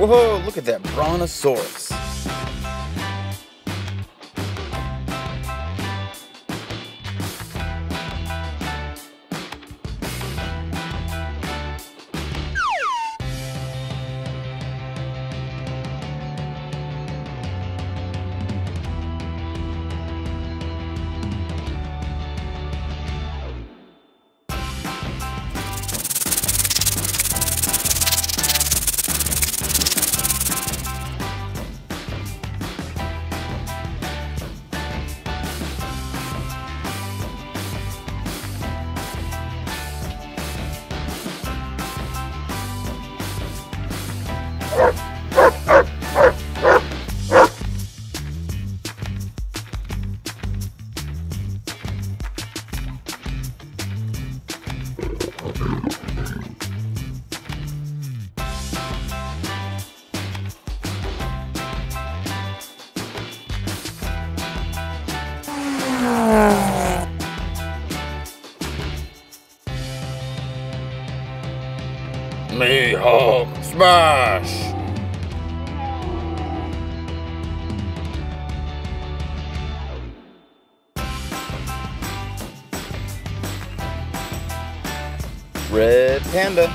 Whoa, look at that brontosaurus. Me Hulk smash! Red Panda.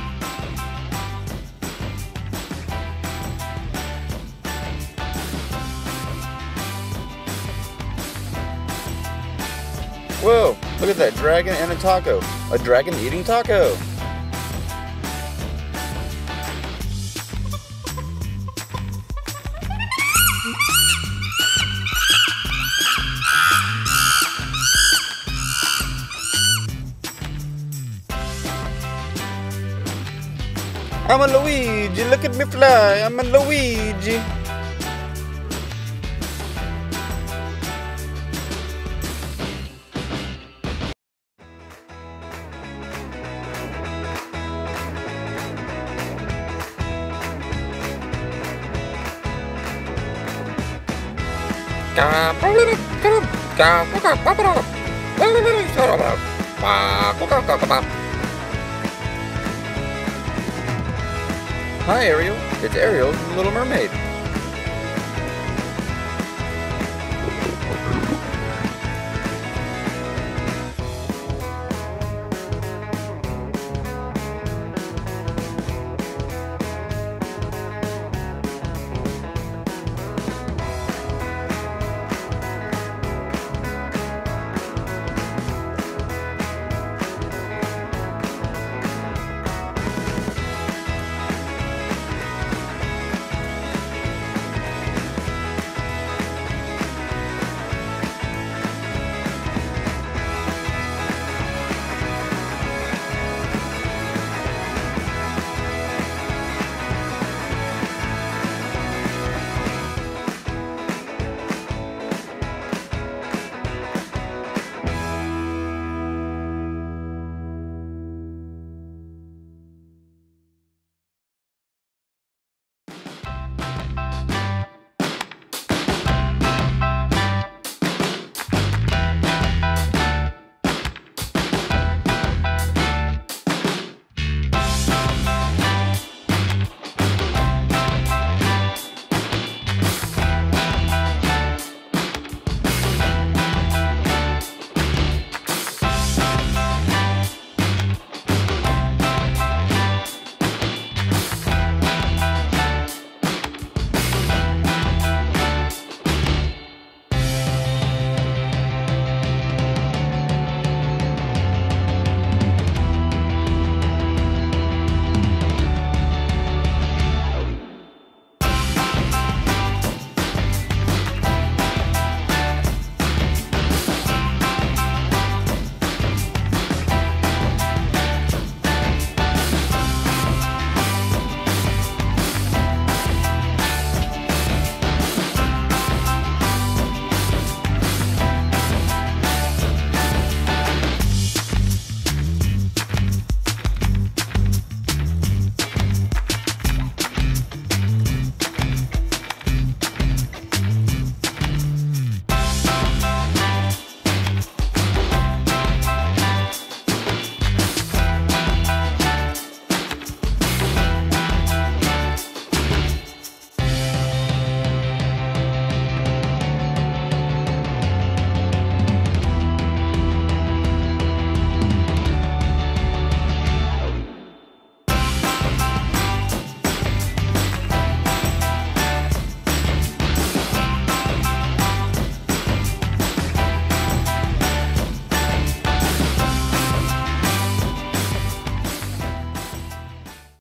Whoa, look at that dragon and a taco. A dragon eating taco. I'm a Luigi, look at me fly, I'm a Luigi. Hi Ariel, it's Ariel from Little Mermaid.